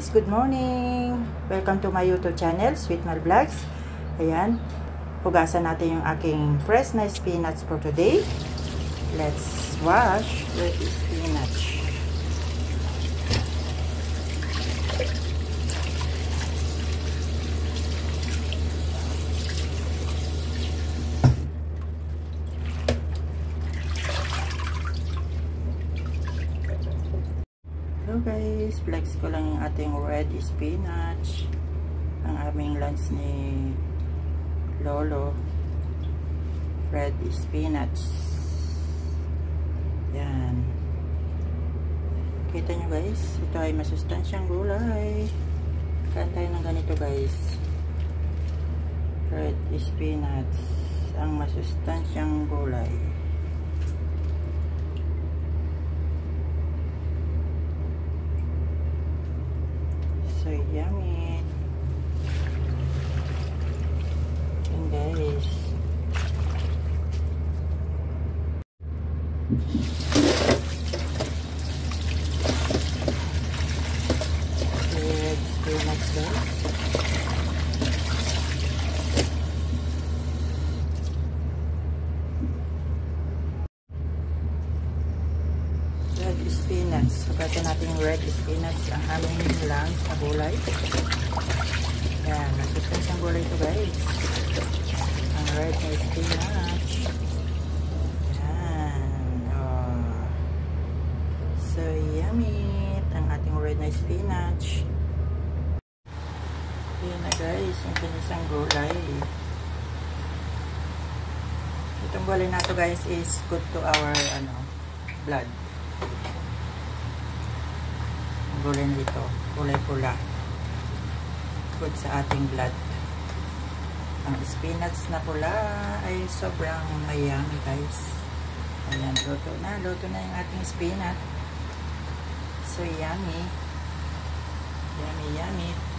guys! Good morning! Welcome to my YouTube channel, Sweet Mal Vlogs. Ayan, hugasan natin yung aking fresh na spinach for today. Let's wash the spinach. Hello guys, flex ko lang yung ating red spinach. Ang aming lunch ni Lolo. Red spinach. Yan. Kita nyo guys, ito ay masustansyang gulay. Kain tayo ng ganito guys. Red spinach. Ang masustansyang gulay. So yummy. And guys. Red spinach guys. Red spinach. Sukatan natin yung red spinach ang aming lunch na gulay. Yan, nasusunod siyang gulay ito guys. Ang red na spinach. Yan. Oh. So, yummy. Ang ating red na spinach. Yan na guys, yung kinisang gulay. Itong gulay na to guys is good to our ano, blood. Gulay nito, kulay pula. Good sa ating blood. Ang spinach na pula ay sobrang mayami guys. Ayan, luto na. Luto na yung ating spinach. So, yummy. Yummy, yummy.